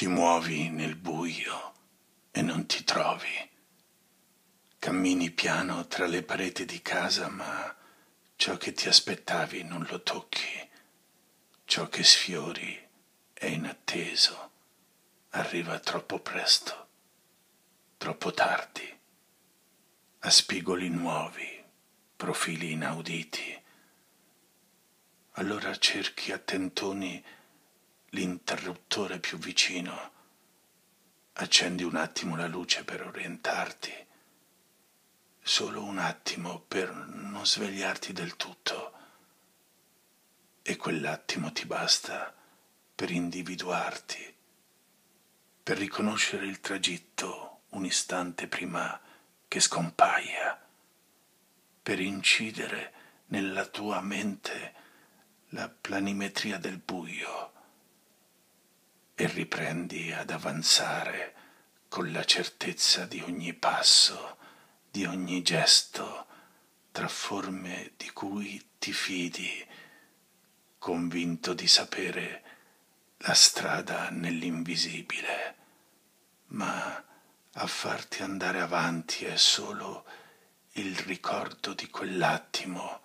Ti muovi nel buio e non ti trovi. Cammini piano tra le pareti di casa, ma ciò che ti aspettavi non lo tocchi. Ciò che sfiori è inatteso, arriva troppo presto, troppo tardi, a spigoli nuovi, profili inauditi. Allora cerchi a tentoni l'interruttore più vicino, accendi un attimo la luce per orientarti, solo un attimo per non svegliarti del tutto, e quell'attimo ti basta per individuarti, per riconoscere il tragitto un istante prima che scompaia, per incidere nella tua mente la planimetria del buio e riprendi ad avanzare con la certezza di ogni passo, di ogni gesto, tra forme di cui ti fidi, convinto di sapere la strada nell'invisibile, ma a farti andare avanti è solo il ricordo di quell'attimo,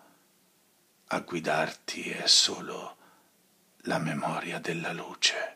a guidarti è solo la memoria della luce.